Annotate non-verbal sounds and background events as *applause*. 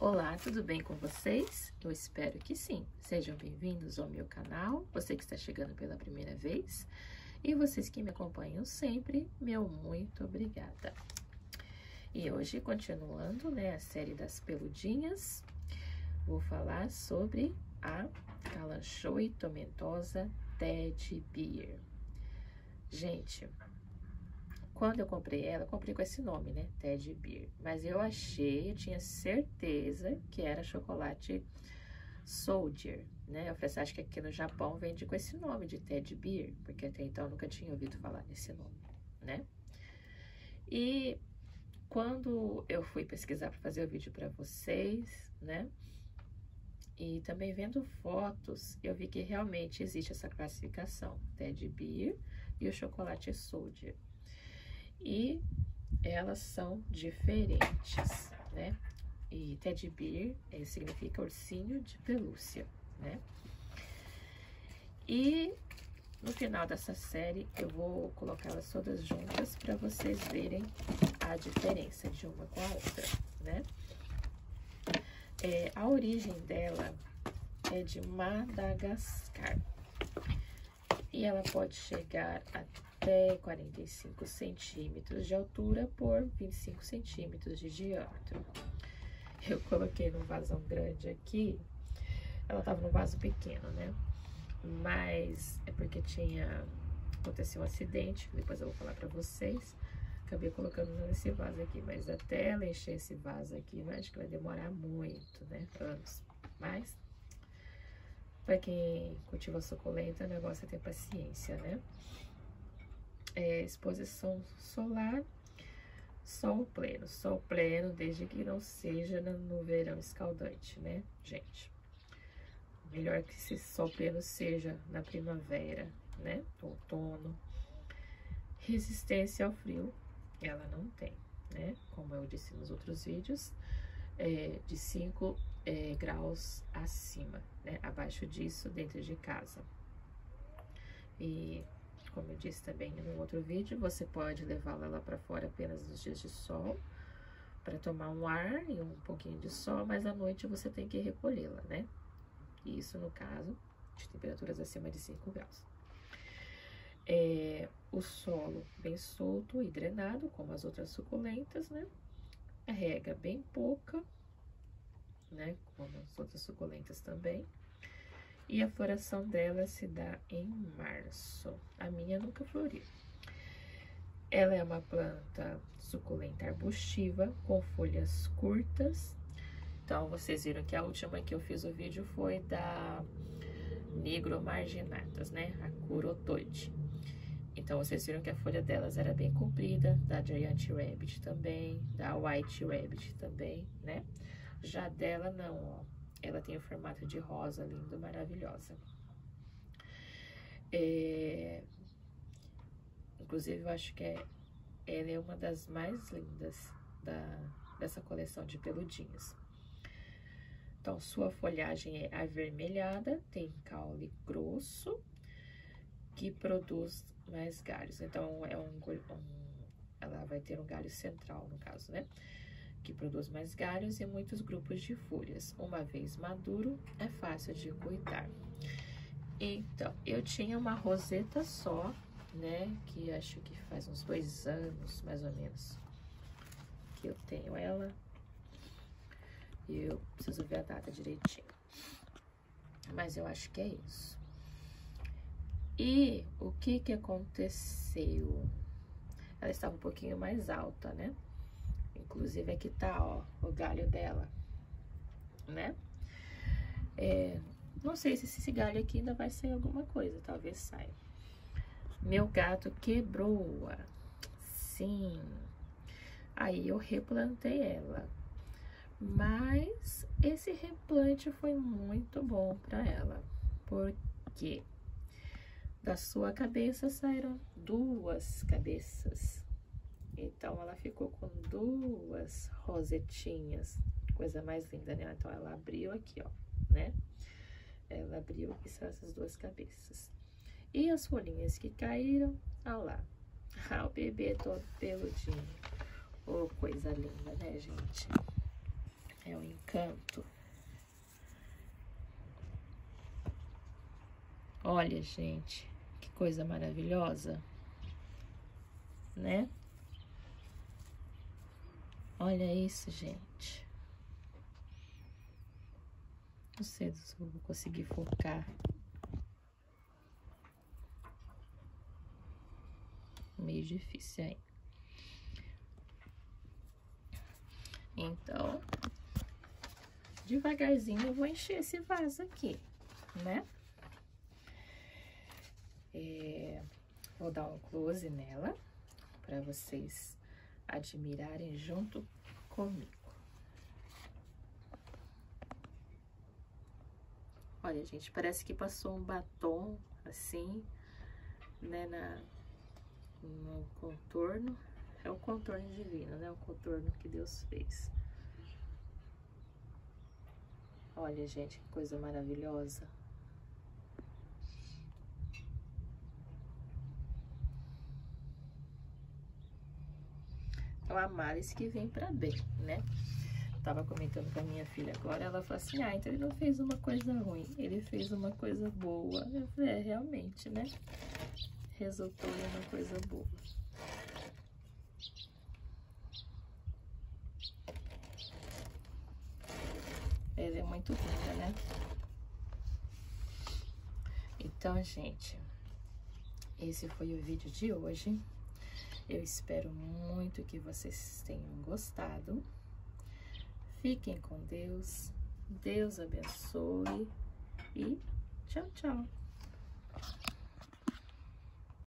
Olá, tudo bem com vocês? Eu espero que sim. Sejam bem-vindos ao meu canal, você que está chegando pela primeira vez e vocês que me acompanham sempre, meu muito obrigada. E hoje, continuando né, a série das peludinhas, vou falar sobre a Calanchoe Tomentosa Teddy Bear. Gente, quando eu comprei ela, eu comprei com esse nome, né? Teddy Bear. Mas eu achei, eu tinha certeza que era chocolate Soldier, né? Eu falei assim, acho que aqui no Japão vende com esse nome de Teddy Bear, porque até então eu nunca tinha ouvido falar nesse nome, né? E quando eu fui pesquisar para fazer o vídeo para vocês, né? E também vendo fotos, eu vi que realmente existe essa classificação, Teddy Bear e o chocolate Soldier e elas são diferentes, né? E teddy bear é, significa ursinho de pelúcia, né? E no final dessa série eu vou colocá-las todas juntas para vocês verem a diferença de uma com a outra, né? É, a origem dela é de Madagascar e ela pode chegar até até 45 centímetros de altura por 25 centímetros de diâmetro. Eu coloquei num vasão grande aqui, ela tava num vaso pequeno, né? Mas é porque tinha aconteceu um acidente, depois eu vou falar pra vocês. Acabei colocando nesse vaso aqui, mas até ela encher esse vaso aqui, acho que vai demorar muito, né? Anos. Mas, pra quem cultiva suculenta, o negócio é ter paciência, né? É, exposição solar, sol pleno. Sol pleno, desde que não seja no verão escaldante, né, gente? Melhor que esse sol pleno seja na primavera, né, outono. Resistência ao frio, ela não tem, né? Como eu disse nos outros vídeos, é, de 5 é, graus acima, né? Abaixo disso, dentro de casa. E como eu disse também no outro vídeo, você pode levá-la lá para fora apenas nos dias de sol, para tomar um ar e um pouquinho de sol, mas à noite você tem que recolhê-la, né? Isso no caso de temperaturas acima de 5 graus. É, o solo bem solto e drenado, como as outras suculentas, né? A rega bem pouca, né? Como as outras suculentas também. E a floração dela se dá em março. A minha nunca floriu. Ela é uma planta suculenta arbustiva com folhas curtas. Então, vocês viram que a última que eu fiz o vídeo foi da nigromarginatas, né? A curotoide. Então, vocês viram que a folha delas era bem comprida, da Giant Rabbit também, da White Rabbit também, né? Já dela não, ó. Ela tem o formato de rosa, lindo, maravilhosa. É... Inclusive, eu acho que é... ela é uma das mais lindas da... dessa coleção de peludinhos. Então, sua folhagem é avermelhada, tem caule grosso, que produz mais galhos. Então, é um, um, ela vai ter um galho central, no caso, né? Que produz mais galhos e muitos grupos de folhas. Uma vez maduro, é fácil de cuidar. Então, eu tinha uma roseta só, né? Que acho que faz uns dois anos, mais ou menos, que eu tenho ela. E eu preciso ver a data direitinho. Mas eu acho que é isso. E o que que aconteceu? Ela estava um pouquinho mais alta, né? Inclusive aqui tá, ó, o galho dela, né? É, não sei se esse galho aqui ainda vai sair alguma coisa, talvez saia. Meu gato quebrou-a. Sim. Aí eu replantei ela. Mas esse replante foi muito bom para ela. Porque da sua cabeça saíram duas cabeças. Então, ela ficou com duas rosetinhas, coisa mais linda, né? Então, ela abriu aqui, ó, né? Ela abriu e são essas duas cabeças. E as folhinhas que caíram, olha lá. *laughs* Ah, o bebê todo peludinho. Oh, coisa linda, né, gente? É o encanto. Olha, gente, que coisa maravilhosa, né? Olha isso, gente. Não sei se eu vou conseguir focar. Meio difícil aí. Então, devagarzinho eu vou encher esse vaso aqui, né? É, vou dar um close nela para vocês admirarem junto comigo. Olha, gente, parece que passou um batom assim, né, na, no contorno. É o contorno divino, né? O contorno que Deus fez. Olha, gente, que coisa maravilhosa. Amares que vem para bem, né? Tava comentando com a minha filha agora, ela falou assim, ah, então ele não fez uma coisa ruim, ele fez uma coisa boa. Eu falei, é, realmente, né? Resultou em uma coisa boa. Ele é muito linda, né? Então, gente, esse foi o vídeo de hoje. Eu espero muito que vocês tenham gostado. Fiquem com Deus. Deus abençoe. E tchau, tchau.